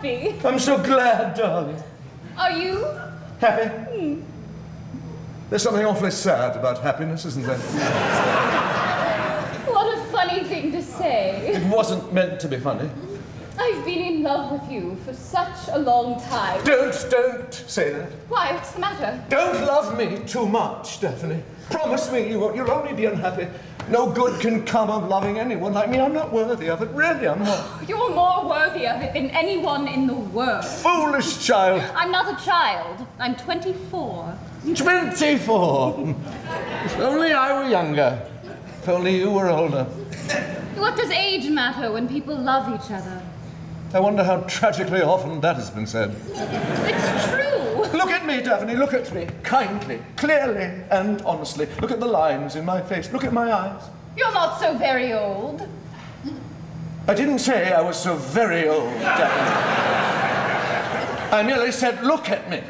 happy. I'm so glad, darling. Are you? Happy? Hmm. There's something awfully sad about happiness, isn't there? What a funny thing to say. It wasn't meant to be funny. I've been in love with you for such a long time. Don't, don't say that. Why, what's the matter? Don't love me too much, Daphne. Promise me you won't. You'll only be unhappy. No good can come of loving anyone like me. I'm not worthy of it. Really, I'm not. You're more worthy of it than anyone in the world. Foolish child. I'm not a child. I'm 24. 24. if only I were younger. If only you were older. What does age matter when people love each other? I wonder how tragically often that has been said. It's true. Look at me, Daphne. Look at me. Kindly, clearly, and honestly. Look at the lines in my face. Look at my eyes. You're not so very old. I didn't say I was so very old, Daphne. I merely said, look at me.